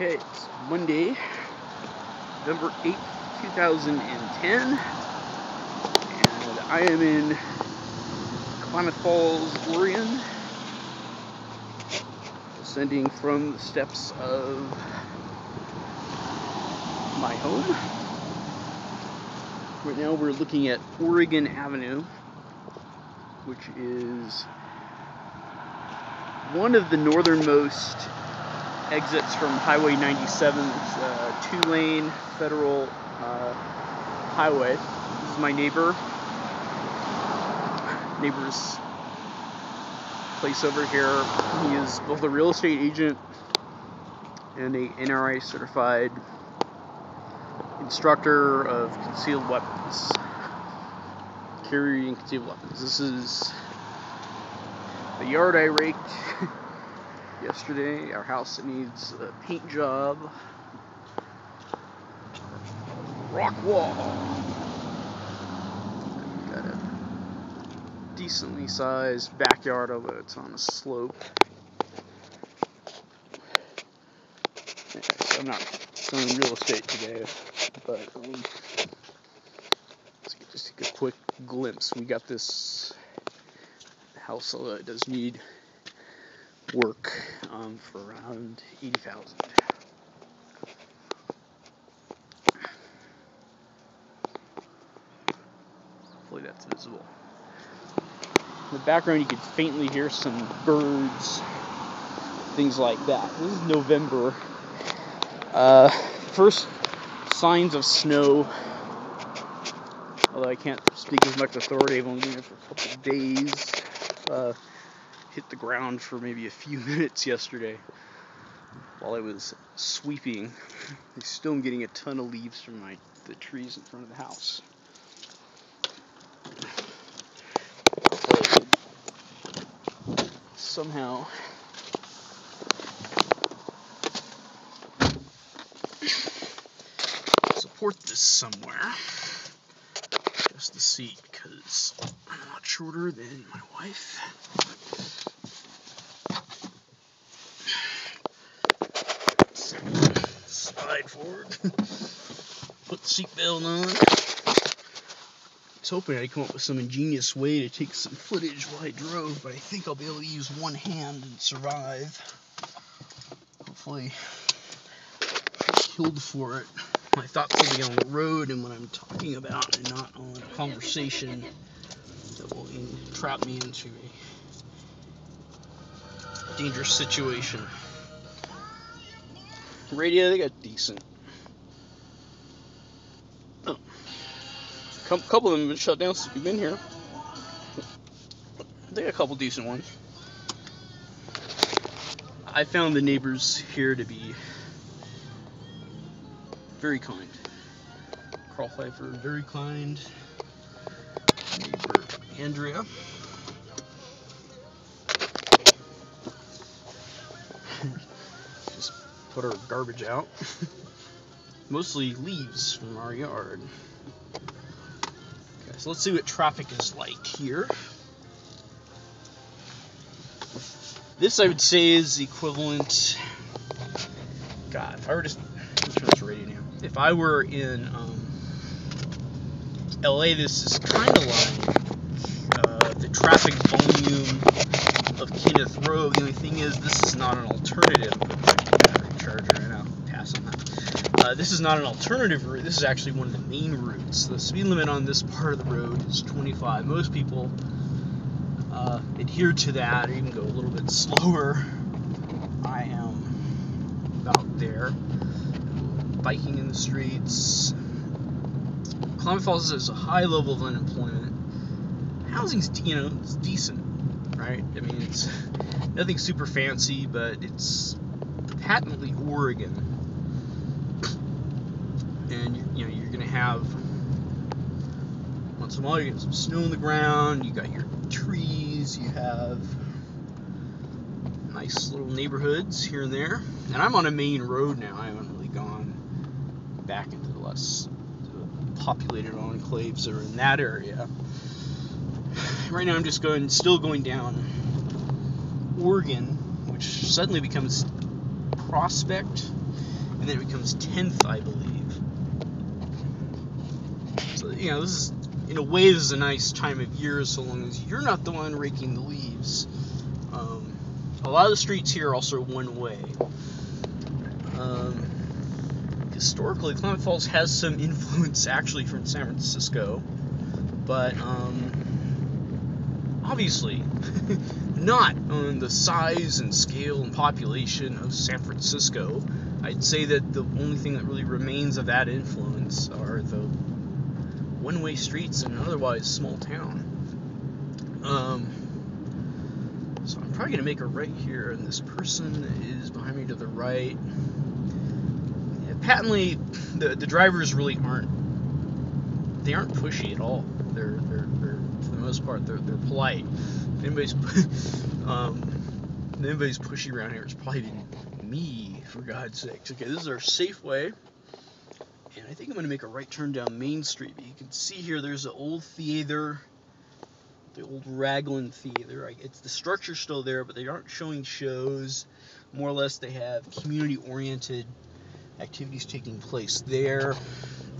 Okay, it's Monday, November 8th, 2010, and I am in Klamath Falls, Oregon, ascending from the steps of my home. Right now we're looking at Oregon Avenue, which is one of the northernmost exits from Highway 97. It's a two-lane federal uh, highway. This is my neighbor. Neighbor's place over here. He is both a real estate agent and a NRA certified instructor of concealed weapons. Carrying concealed weapons. This is the yard I raked yesterday. Our house needs a paint job. Rock wall. Got a decently sized backyard, although it's on a slope. Okay, so I'm not selling real estate today, but um, just a quick glimpse. We got this house, although it does need work um, for around 80,000. Hopefully that's visible. In the background you can faintly hear some birds, things like that. This is November. Uh, first signs of snow, although I can't speak as much authority, I've only been here for a couple days. Uh, hit the ground for maybe a few minutes yesterday while I was sweeping. I still getting a ton of leaves from my the trees in front of the house. somehow support this somewhere. Just the seat because I'm a lot shorter than my wife. Forward. Put the seatbelt on. I was hoping I'd come up with some ingenious way to take some footage while I drove, but I think I'll be able to use one hand and survive. Hopefully, killed for it. My thoughts will be on the road and what I'm talking about, and not on a conversation that will trap me into a dangerous situation. Radio, they got decent. A couple of them have been shut down since we've been here. They got a couple decent ones. I found the neighbors here to be very kind. Carl Pfeiffer, very kind. Neighbor Andrea. Just put our garbage out. Mostly leaves from our yard. So let's see what traffic is like here. This I would say is equivalent. God, if I were to turn this radio. If I were in um, LA, this is kind of like uh, the traffic volume of Kenneth Road. The only thing is, this is not an alternative. Charger, and I'll pass on that. Uh, this is not an alternative route. This is actually one of the main routes. The speed limit on this part of the road is 25. Most people uh, adhere to that, or even go a little bit slower. I am about there. Biking in the streets. Klamath Falls has a high level of unemployment. Housing's, you know, it's decent, right? I mean, it's nothing super fancy, but it's patently Oregon. And you, know, you're gonna have once in a while you get some snow on the ground. You got your trees. You have nice little neighborhoods here and there. And I'm on a main road now. I haven't really gone back into the less populated enclaves that are in that area. Right now, I'm just going, still going down Oregon, which suddenly becomes Prospect. and then it becomes 10th, I believe. So, you know, this is, in a way, this is a nice time of year so long as you're not the one raking the leaves. Um, a lot of the streets here are also one way. Um, historically, Klamath Falls has some influence actually from San Francisco, but um, obviously not on the size and scale and population of San Francisco. I'd say that the only thing that really remains of that influence are the one way streets in an otherwise small town. Um, so I'm probably going to make a right here, and this person is behind me to the right. Yeah, patently, the, the drivers really aren't, they aren't pushy at all. They're, they're, they're for the most part, they're, they're polite. If anybody's, um, if anybody's pushy around here, it's probably me, for God's sakes. Okay, this is our Safeway. And I think I'm going to make a right turn down Main Street. But you can see here there's an old theater, the old Ragland Theater. It's the structure's still there, but they aren't showing shows. More or less, they have community-oriented activities taking place there.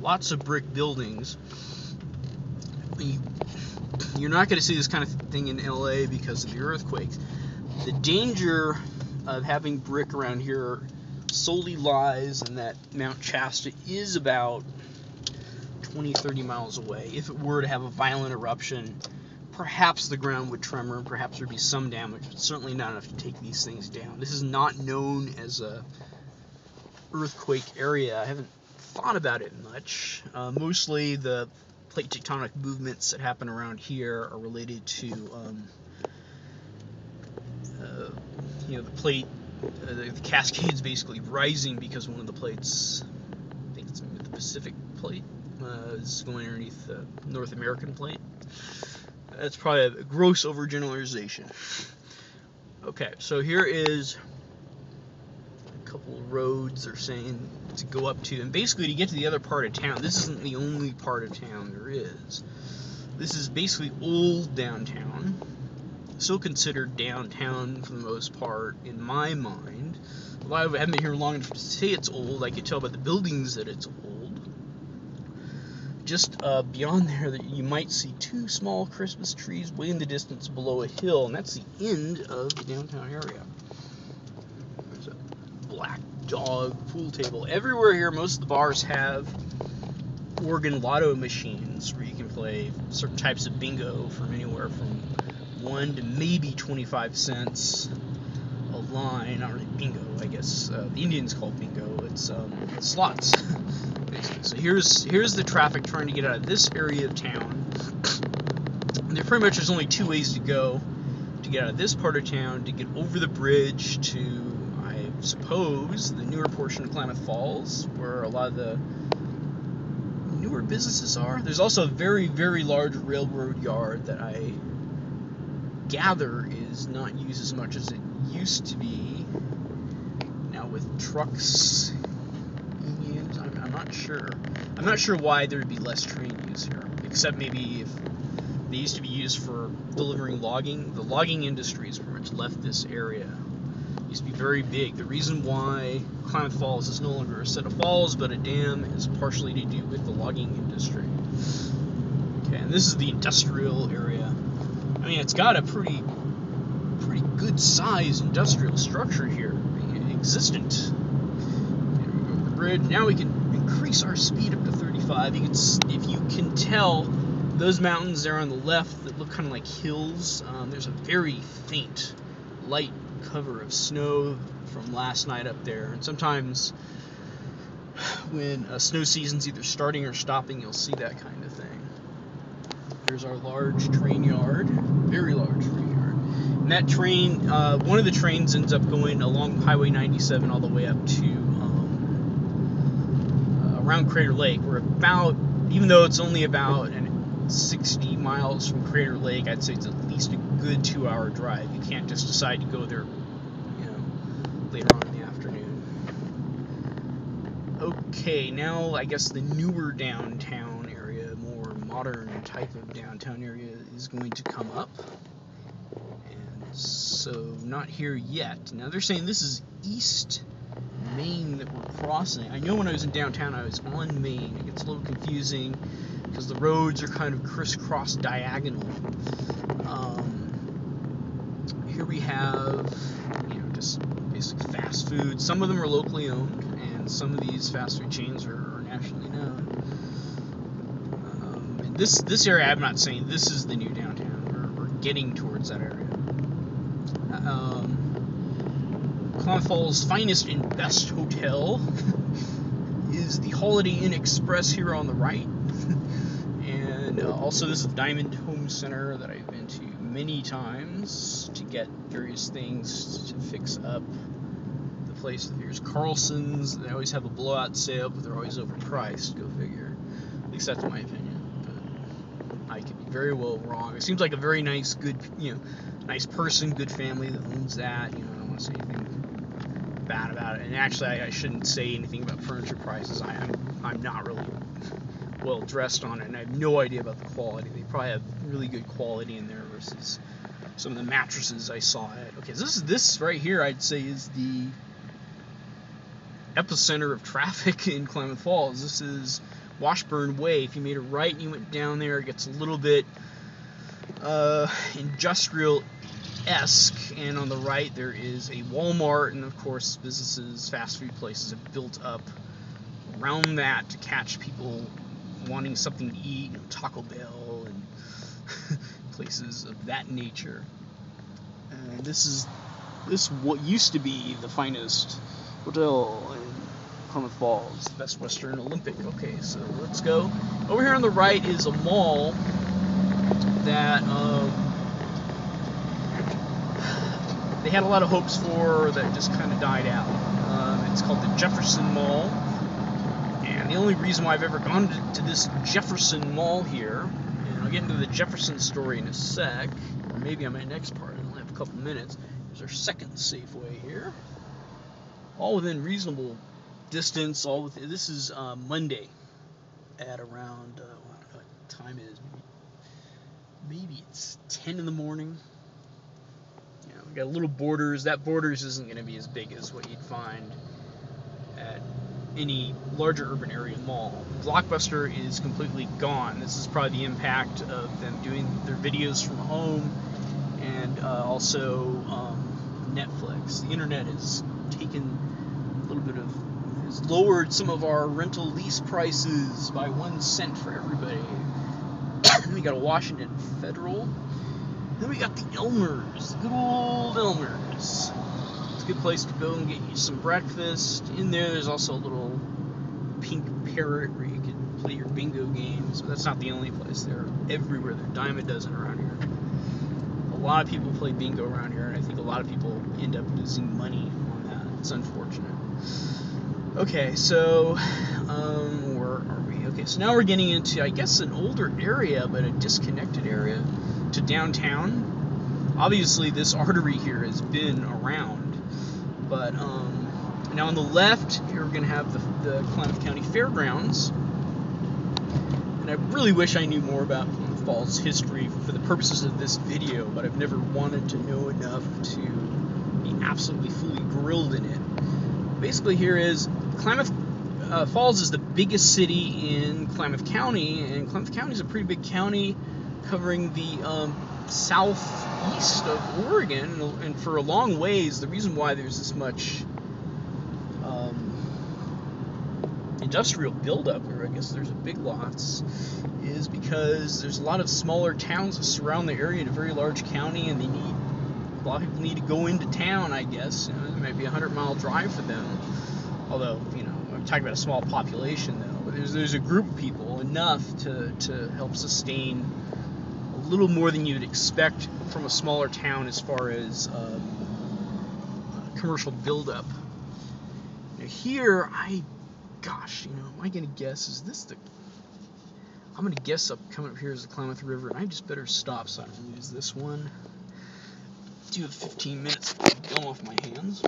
Lots of brick buildings. You're not going to see this kind of thing in LA because of the earthquakes. The danger of having brick around here solely lies in that Mount Shasta is about 20 30 miles away. If it were to have a violent eruption, perhaps the ground would tremor, and perhaps there'd be some damage, but certainly not enough to take these things down. This is not known as a earthquake area. I haven't thought about it much. Uh, mostly the plate tectonic movements that happen around here are related to um, uh, you know the plate uh, the, the Cascades basically rising because one of the plates, I think it's the Pacific plate, uh, is going underneath the North American plate. That's probably a gross overgeneralization. Okay, so here is a couple roads they're saying to go up to, and basically to get to the other part of town. This isn't the only part of town there is. This is basically old downtown still considered downtown for the most part in my mind. I haven't been here long enough to say it's old, I can tell by the buildings that it's old. Just uh, beyond there, that you might see two small Christmas trees way in the distance below a hill, and that's the end of the downtown area. There's a black dog pool table everywhere here. Most of the bars have Oregon lotto machines where you can play certain types of bingo from anywhere from one to maybe 25 cents a line. Not really bingo, I guess. Uh, the Indians call bingo. It's um, slots, basically. So here's here's the traffic trying to get out of this area of town. And there pretty much there's only two ways to go to get out of this part of town to get over the bridge to I suppose the newer portion of Klamath Falls, where a lot of the newer businesses are. There's also a very, very large railroad yard that I gather is not used as much as it used to be. Now with trucks, unions, I'm, I'm not sure. I'm not sure why there would be less train use here, except maybe if they used to be used for delivering logging. The logging industry has pretty much left this area. It used to be very big. The reason why Klamath Falls is no longer a set of falls but a dam is partially to do with the logging industry. Okay, and this is the industrial area mean, it's got a pretty, pretty good size industrial structure here, existent. The bridge. Now we can increase our speed up to 35. You can, if you can tell, those mountains there on the left that look kind of like hills. Um, there's a very faint, light cover of snow from last night up there, and sometimes when a snow season's either starting or stopping, you'll see that kind of thing. There's our large train yard, very large train yard. And that train, uh, one of the trains ends up going along Highway 97 all the way up to um, uh, around Crater Lake. We're about, even though it's only about 60 miles from Crater Lake, I'd say it's at least a good two-hour drive. You can't just decide to go there, you know, later on in the afternoon. Okay, now I guess the newer downtown modern type of downtown area is going to come up. And so, not here yet. Now they're saying this is East Main that we're crossing. I know when I was in downtown, I was on Main. It gets a little confusing because the roads are kind of crisscross diagonal. Um, here we have, you know, just basic fast food. Some of them are locally owned, and some of these fast food chains are, are nationally known. This this area, I'm not saying this is the new downtown. We're, we're getting towards that area. Um, Falls' finest and best hotel is the Holiday Inn Express here on the right. and uh, also, this is the Diamond Home Center that I've been to many times to get various things to fix up the place. There's Carlson's. They always have a blowout sale, but they're always overpriced. Go figure. At least that's my opinion. I could be very well wrong. It seems like a very nice, good, you know, nice person, good family that owns that. You know, I don't want to say anything bad about it. And actually, I, I shouldn't say anything about furniture prices. I, I'm I'm not really well dressed on it, and I have no idea about the quality. They probably have really good quality in there versus some of the mattresses I saw at. Okay, so this is this right here. I'd say is the epicenter of traffic in Klamath Falls. This is Washburn Way. If you made a right and you went down there, it gets a little bit uh, industrial esque, and on the right there is a Walmart, and of course businesses, fast food places have built up around that to catch people wanting something to eat, you know, Taco Bell and places of that nature. And this is this what used to be the finest hotel Klamath Falls, Best Western Olympic. Okay, so let's go. Over here on the right is a mall that. Um, they had a lot of hopes for that just kind of died out. Um, it's called the Jefferson Mall. And the only reason why I've ever gone to, to, this Jefferson Mall here, and I'll get into the Jefferson story in a sec, or maybe on my next part, I only have a couple minutes. There's our second Safeway here. All within reasonable distance, all with this is uh, Monday at around uh, what time is maybe, it's 10 in the morning we got a little borders. That borders isn't going to be as big as what you'd find at any larger urban area mall. Blockbuster is completely gone. This is probably the impact of them doing their videos from home and uh, also um, Netflix. The internet has taken a little bit of lowered some of our rental lease prices by one cent for everybody. we got a Washington Federal then we got the Elmer's, good old Elmer's. It's a good place to go and get you some breakfast. In there, there's also a little pink parrot where you can play your bingo games. But that's not the only place. They're everywhere. There are dime a dozen around here. A lot of people play bingo around here, and I think a lot of people end up losing money on that. It's unfortunate. Okay, so um, where are we? Okay, so now we're getting into, I guess, an older area, but a disconnected area to downtown. Obviously, this artery here has been around, but um, now on the left, you're going to have the, the Klamath County Fairgrounds. And I really wish I knew more about Klamath Falls history for the purposes of this video, but I've never wanted to know enough to be absolutely fully grilled in it. Basically, here is Klamath uh, Falls is the biggest city in Klamath County, and Klamath County is a pretty big county covering the um, southeast of Oregon, and for a long ways, the reason why there's this much um, industrial buildup, or I guess there's a big lots, is because there's a lot of smaller towns that surround the area in a very large county, and they need a lot of people need to go into town. I guess you know, it might be a hundred mile drive for them. Although you know, I'm talking about a small population though. There's there's a group of people enough to to help sustain a little more than you'd expect from a smaller town as far as um, commercial buildup. Now here, I, gosh, you know, am I gonna guess? Is this the? I'm gonna guess up coming up here is the Klamath River, and I just better stop so I don't lose this one. Do have 15 minutes to gum off my hands.